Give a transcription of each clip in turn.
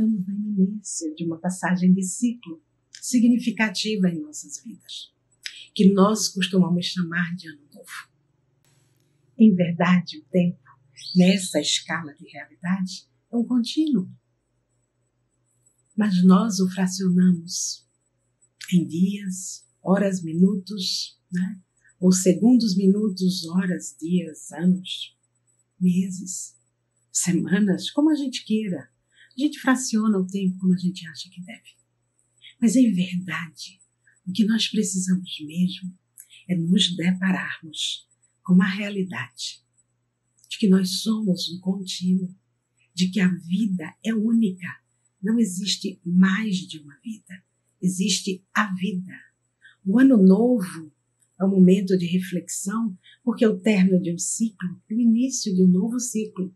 estamos na iminência de uma passagem de ciclo significativa em nossas vidas, que nós costumamos chamar de ano novo. Em verdade, o tempo, nessa escala de realidade, é um contínuo. Mas nós o fracionamos em dias, horas, minutos, né? ou segundos, minutos, horas, dias, anos, meses, semanas, como a gente queira. A gente fraciona o tempo como a gente acha que deve. Mas em verdade, o que nós precisamos mesmo é nos depararmos com uma realidade de que nós somos um contínuo, de que a vida é única. Não existe mais de uma vida, existe a vida. O ano novo é um momento de reflexão, porque é o término de um ciclo, o início de um novo ciclo,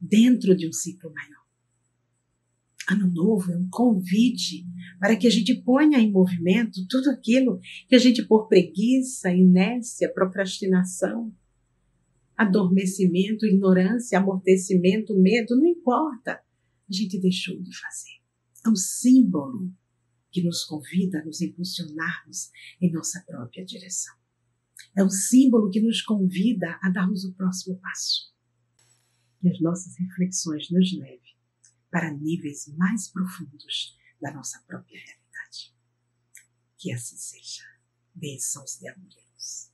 dentro de um ciclo maior. Ano novo é um convite para que a gente ponha em movimento tudo aquilo que a gente, por preguiça, inércia, procrastinação, adormecimento, ignorância, amortecimento, medo, não importa, a gente deixou de fazer. É um símbolo que nos convida a nos impulsionarmos em nossa própria direção. É um símbolo que nos convida a darmos o próximo passo. Que as nossas reflexões nos levem para níveis mais profundos da nossa própria realidade. Que assim seja. Bênçãos de amor e.